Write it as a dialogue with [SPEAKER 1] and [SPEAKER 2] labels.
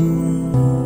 [SPEAKER 1] you